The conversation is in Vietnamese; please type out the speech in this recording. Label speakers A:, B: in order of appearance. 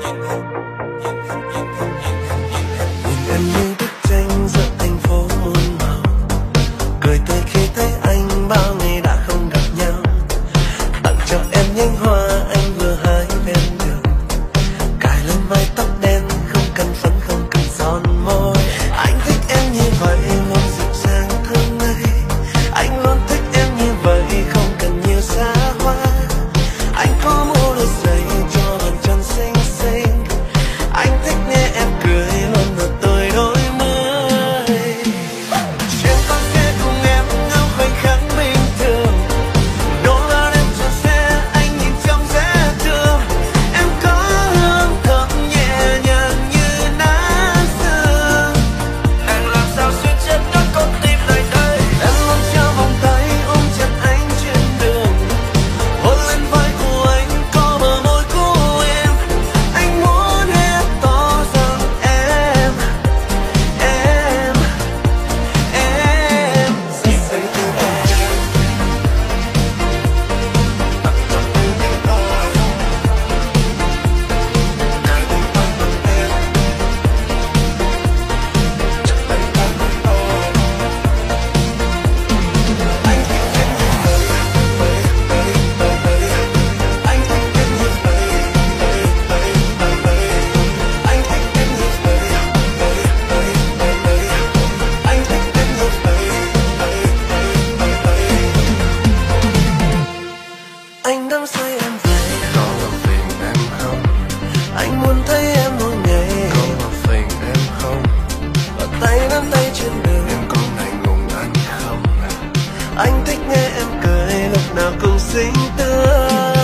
A: 幸福，幸福。anh thích nghe em cười lúc nào cũng xinh tươi.